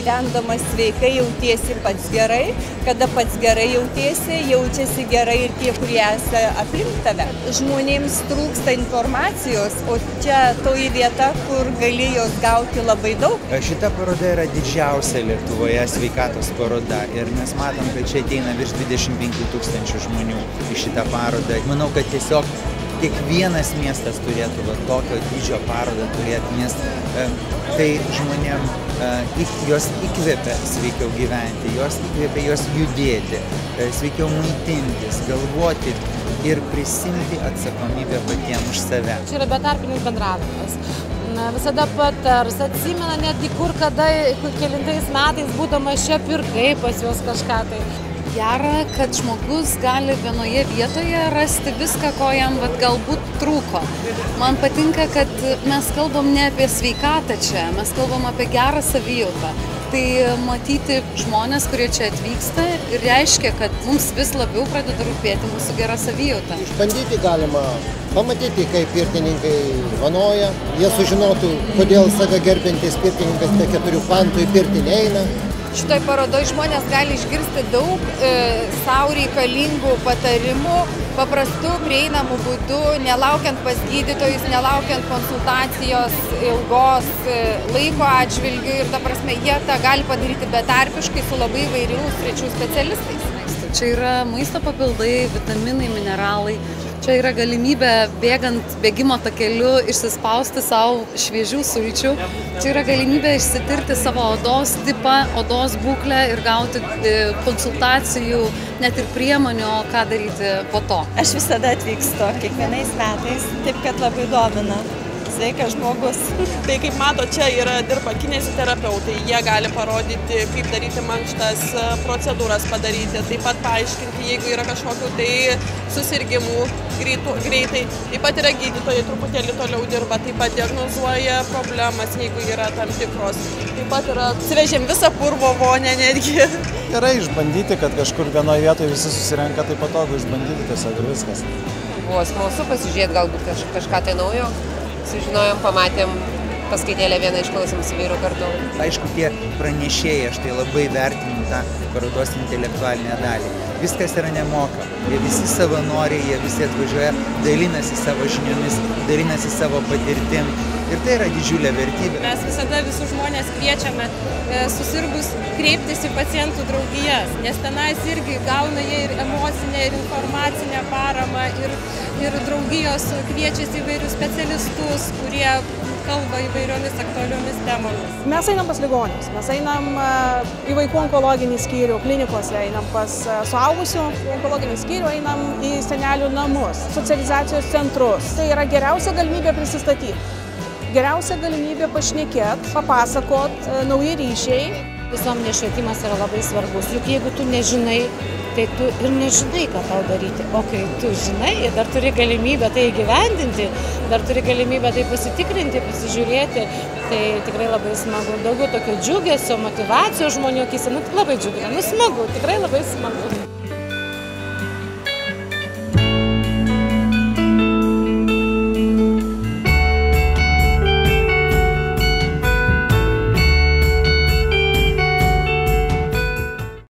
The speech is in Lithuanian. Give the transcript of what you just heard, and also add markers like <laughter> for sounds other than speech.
gyvendamas sveikai jautiesi pats gerai. Kada pats gerai jautiesi jaučiasi gerai ir tie kurie esa aplink tave. Žmonėms trūksta informacijos o čia toji vieta kur gali jos gauti labai daug. Šita paroda yra didžiausia lietuvoje sveikatos paroda ir mes matom kad čia ateina virš dvidešim penkių tūkstančių žmonių į šitą parodą. Manau kad tiesiog kiekvienas miestas turėtų va tokio dydžio parodą turėt nes e, tai žmonėm e, jos įkvepia sveikiau gyventi, jos įkvepia jos judėti, e, sveikiau maitintis, galvoti ir prisimti atsakomybę patiems už save. Čia yra betarpinis bendravimas. Visada patars, atsimena netgi kur, kada, kelintais metais būdamas čia pirkai pas juos kažką tai gera kad žmogus gali vienoje vietoje rasti viską ko jam vat galbūt trūko. Man patinka kad mes kalbam ne apie sveikatą čia mes kalbam apie gerą savijautą. Tai matyti žmones kurie čia atvyksta ir reiškia kad mums vis labiau pradeda rūpėti mūsų gera savijauta. Išbandyti galima pamatyti kaip pirtininkai vanoja. Jie sužinotų kodėl save gerbiantis pirtininkas be keturių pantų į pirtį neina šitoj parodoj žmonės gali išgirsti daug e, sau reikalingų patarimų paprastu prieinamu būdu nelaukiant pas gydytojus nelaukiant konsultacijos ilgos e, laiko atžvilgiu ir ta prasme jie tą gali padaryti betarpiškai su labai įvairių sričių specialistais čia yra maisto papildai vitaminai mineralai. Čia yra galimybė bėgant bėgimo takeliu išsispausti sau šviežių sulčių. Čia yra galimybė išsitirti savo odos tipą odos būklę ir gauti e, konsultacijų net ir priemonių ką daryti po to. Aš visada atvykstu kiekvienais metais taip kad labai domina sveikas žmogus. <laughs> Tai kaip mato, čia yra dirba kineziterapeutai, jie gali parodyti, kaip daryti mankštas, procedūras padaryti, taip pat paaiškinti, jeigu yra kažkokių tai susirgymų greitų, greitai. Taip pat yra gydytojai, truputėlį toliau dirba, taip pat diagnozuoja problemas, jeigu yra tam tikros. Taip pat yra, svežėm visą purvo vonę netgi. <laughs> Gerai išbandyti, kad kažkur vienoje vietoje visi susirenka, tai patogu išbandyti tiesiog ir viskas. Buvo smalsu pasižiūrėti galbūt kaž, kažką tai naujo sužinojom, pamatėm, paskaitėlę vieną išklausėm su vyru kartu. Aišku, tie pranešėjai, aš tai labai vertinu tą parodos intelektualinę dalį. Viskas yra nemokama. Jie visi savanoriai, jie visi atvažiuoja, dalinasi savo žiniomis, dalinasi savo patirtim. Ir tai yra didžiulė vertybė. Mes visada visus žmonės kviečiame e, susirgus kreiptis į pacientų draugijas, nes tenais irgi gauna jie ir emocinę, ir informacinę paramą, ir, ir draugijos kviečiasi įvairius specialistus, kurie kalba įvairiomis aktualiomis temomis. Mes einam pas ligonius, mes einam e, į vaikų onkologinį skyrių, klinikose einam pas e, suaugusių onkologinį skyrių, einam į senelių namus, socializacijos centrus. Tai yra geriausia galimybė prisistatyti geriausia galimybė pašnekėt, papasakot, e, nauji ryšiai. Visuomenės švietimas yra labai svarbus, juk jeigu tu nežinai, tai tu ir nežinai, ką tau daryti. O kai tu žinai ir dar turi galimybę tai įgyvendinti, dar turi galimybę tai pasitikrinti, pasižiūrėti, tai tikrai labai smagu. Daugiau tokio džiugesio, motivacijos žmonių akise, nu labai džiugina, nu smagu, tikrai labai smagu.